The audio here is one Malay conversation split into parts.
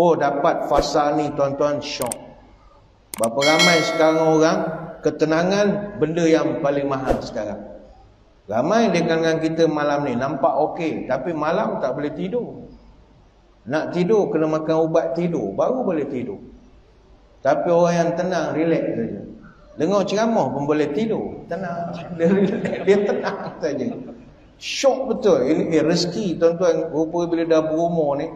Oh dapat fasa ni tuan-tuan syok. Berapa ramai sekarang orang ketenangan benda yang paling mahal sekarang. Ramai di kalangan kita malam ni nampak okey tapi malam tak boleh tidur. Nak tidur kena makan ubat tidur baru boleh tidur. Tapi orang yang tenang relax saja. Dengar ceramah pun boleh tidur. Tenang. Dia, dia tenang saja. Syok betul. Ini eh, rezeki tuan-tuan. Rupa bila dah berumur ni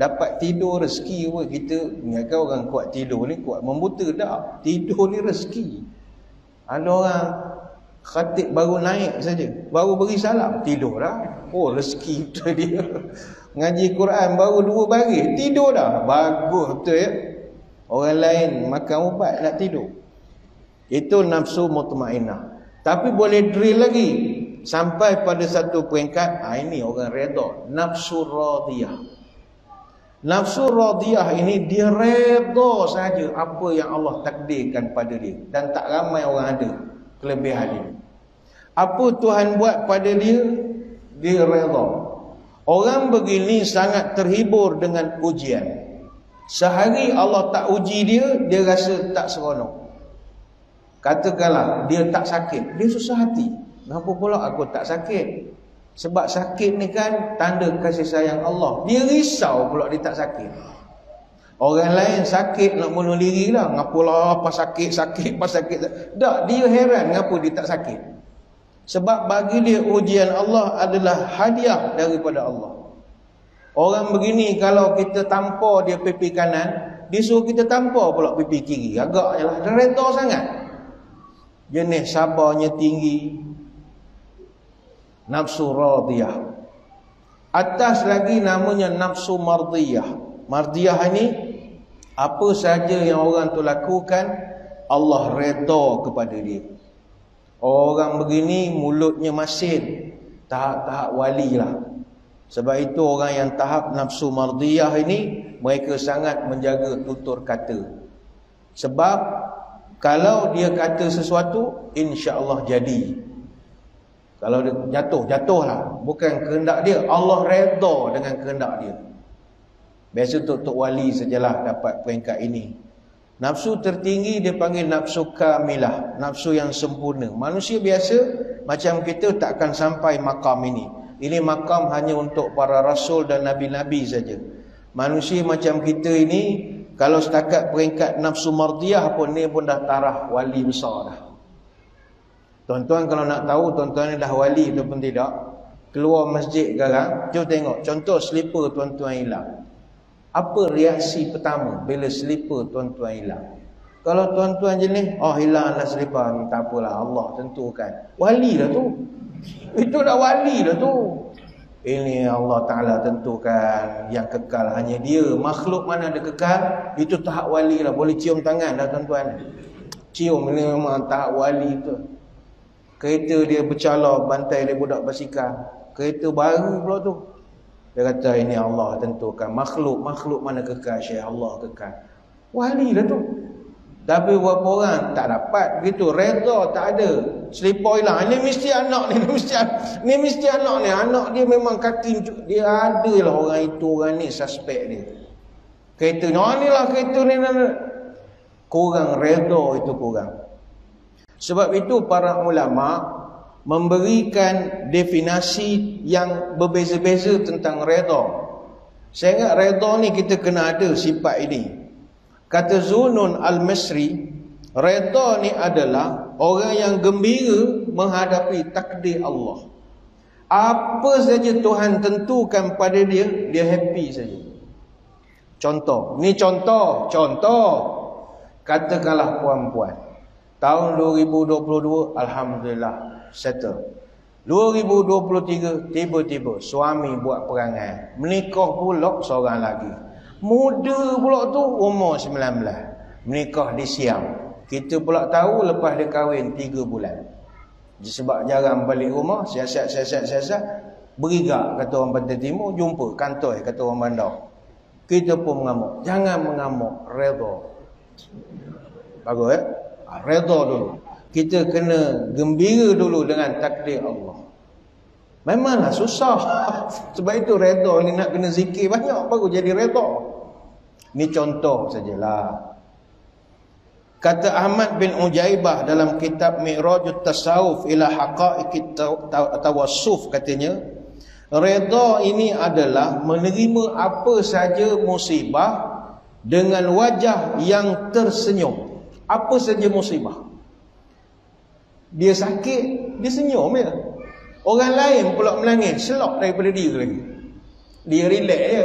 dapat tidur rezeki pun kita ingatkan orang kuat tidur ni kuat membuta tak tidur ni rezeki ada orang khatib baru naik saja baru beri salam tidur dah oh rezeki betul dia ngaji Quran baru dua baris tidur dah bagus betul ya orang lain makan ubat nak tidur itu nafsu mutmainah tapi boleh drill lagi sampai pada satu peringkat ah ini orang redha nafsu radiyah Nafsu radiyah ini dia redha saja apa yang Allah takdirkan pada dia dan tak ramai orang ada kelebihan ini. Apa Tuhan buat pada dia dia redha. Orang begini sangat terhibur dengan ujian. Sehari Allah tak uji dia, dia rasa tak seronok. Katakanlah dia tak sakit, dia susah hati. Kenapa pula aku tak sakit? Sebab sakit ni kan tanda kasih sayang Allah. Dia risau pula dia tak sakit. Orang lain sakit nak bunuh diri lah. Ngapalah apa sakit, sakit, apa sakit. Tak, dia heran ngapa dia tak sakit. Sebab bagi dia ujian Allah adalah hadiah daripada Allah. Orang begini kalau kita tampar dia pipi kanan, dia suruh kita tampar pula pipi kiri. Agaknya lah, dia sangat. Jenis sabarnya tinggi, nafsu radiyah. Atas lagi namanya nafsu mardiyah. Mardiyah ini apa saja yang orang tu lakukan Allah redha kepada dia. Orang begini mulutnya masin. Tahap-tahap wali lah. Sebab itu orang yang tahap nafsu mardiyah ini mereka sangat menjaga tutur kata. Sebab kalau dia kata sesuatu insya-Allah jadi kalau dia jatuh, jatuhlah. Bukan kehendak dia. Allah redha dengan kehendak dia. Biasa Tok-Tok Wali sajalah dapat peringkat ini. Nafsu tertinggi dia panggil nafsu kamilah. Nafsu yang sempurna. Manusia biasa macam kita takkan sampai makam ini. Ini makam hanya untuk para rasul dan nabi-nabi saja. Manusia macam kita ini kalau setakat peringkat nafsu mardiyah pun ni pun dah tarah wali besar dah. Tuan-tuan kalau nak tahu tuan-tuan ni dah wali ataupun tidak, keluar masjid sekarang, jom tengok contoh slipper tuan-tuan hilang. Apa reaksi pertama bila slipper tuan-tuan hilang? Kalau tuan-tuan jenis, oh hilanglah slipper, tak apalah Allah tentukan. Wali dah tu. Itu dah wali dah tu. Ini Allah Ta'ala tentukan yang kekal hanya dia. Makhluk mana ada kekal, itu tahap wali lah. Boleh cium tangan dah tuan-tuan. Cium ini memang tahap wali tu. Kereta dia bercala bantai dia budak basikal. Kereta baru pula tu. Dia kata ini Allah tentukan. Makhluk, makhluk mana kekal Syekh Allah kekal. Wali lah tu. Tapi beberapa orang tak dapat begitu. Reda tak ada. Selipar hilang. Ini mesti anak ni. Ini mesti, ini mesti anak ni. Anak dia memang kaki. Dia ada lah orang itu. Orang ni suspek dia. Kereta ni. Oh ni lah kereta ni. Kurang reda itu kurang. Sebab itu para ulama memberikan definasi yang berbeza-beza tentang redha. Saya ingat redha ni kita kena ada sifat ini. Kata Zunun Al-Misri, redha ni adalah orang yang gembira menghadapi takdir Allah. Apa saja Tuhan tentukan pada dia, dia happy saja. Contoh, ni contoh, contoh. Katakanlah puan-puan. Tahun 2022 alhamdulillah settle. 2023 tiba-tiba suami buat perangai, menikah pula seorang lagi. Muda pula tu umur 19. Menikah di Siam. Kita pula tahu lepas dia kahwin 3 bulan. Sebab jarang balik rumah, siasat siasat siasat berigak kata orang Pantai Timur jumpa kantor kata orang bandar. Kita pun mengamuk. Jangan mengamuk, redha. Bagus eh? Ha, redha dulu. Kita kena gembira dulu dengan takdir Allah. Memanglah susah. Sebab itu reda ni nak kena zikir banyak baru jadi reda. Ni contoh sajalah. Kata Ahmad bin Ujaibah dalam kitab Mi'rajut Tasawuf ila Haqa'iqit Tawassuf katanya, reda ini adalah menerima apa saja musibah dengan wajah yang tersenyum. Apa saja musibah. Dia sakit, dia senyum ya. Orang lain pula menangis, selok daripada dia lagi. Dia relax je.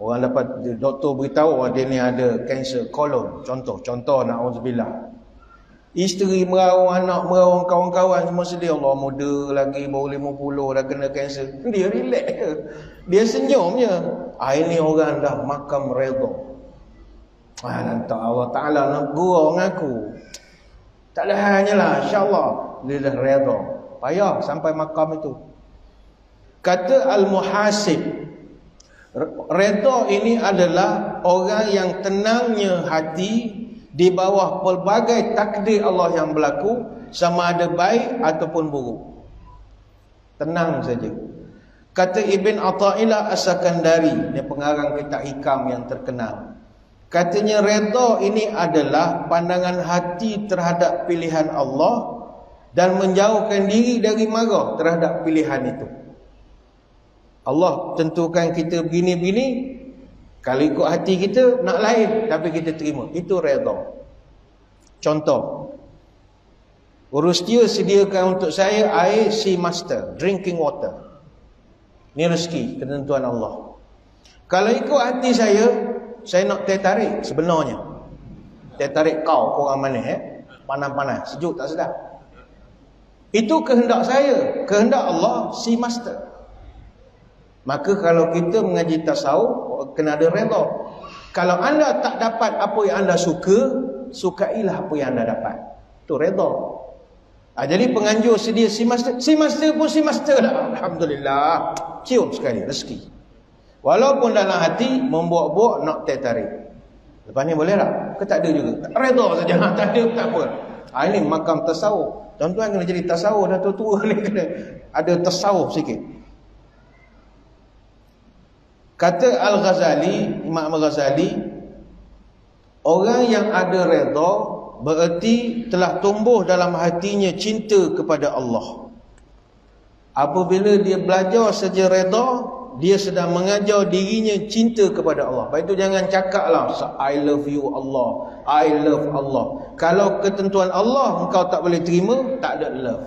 Orang dapat doktor beritahu dia ni ada kanser kolon. Contoh, contoh nak na'udzubillah. Isteri merawang anak, merawang kawan-kawan semua sedih. Allah muda lagi, baru 50 dah kena kanser. Dia relax je. Dia senyum je. Ini orang dah makam redha. Ah, nanti Allah Ta'ala nak gurau dengan aku. Tak hanya lah, insyaAllah. Dia dah redha. Payah sampai makam itu. Kata Al-Muhasib. Redha ini adalah orang yang tenangnya hati di bawah pelbagai takdir Allah yang berlaku sama ada baik ataupun buruk. Tenang saja. Kata Ibn Atta'illah As-Sakandari, dia pengarang kitab hikam yang terkenal. Katanya redha ini adalah pandangan hati terhadap pilihan Allah dan menjauhkan diri dari marah terhadap pilihan itu. Allah tentukan kita begini-begini, kalau ikut hati kita nak lain tapi kita terima. Itu redha. Contoh. Urus dia sediakan untuk saya air sea master, drinking water. Ini rezeki ketentuan Allah. Kalau ikut hati saya, saya nak teh tarik sebenarnya. Teh tarik kau orang mana eh? Panas-panas, sejuk tak sedap. Itu kehendak saya, kehendak Allah si master. Maka kalau kita mengaji tasawuf kena ada redha. Kalau anda tak dapat apa yang anda suka, sukailah apa yang anda dapat. Itu redha. Ha, jadi penganjur sedia si master, si master pun si master lah. Alhamdulillah. Cium sekali rezeki. Walaupun dalam hati membuat-buat nak tertarik. Lepas ni boleh tak? Ke tak ada juga? Redha saja. Tak ada tak apa. Ha, ini makam tasawuf. Tuan-tuan kena jadi tasawuf dah tua-tua ni kena ada tasawuf sikit. Kata Al-Ghazali, Imam Al-Ghazali, orang yang ada redha bererti telah tumbuh dalam hatinya cinta kepada Allah. Apabila dia belajar saja redha, dia sedang mengajar dirinya cinta kepada Allah. Baik itu jangan cakaplah I love you Allah. I love Allah. Kalau ketentuan Allah engkau tak boleh terima, tak ada love.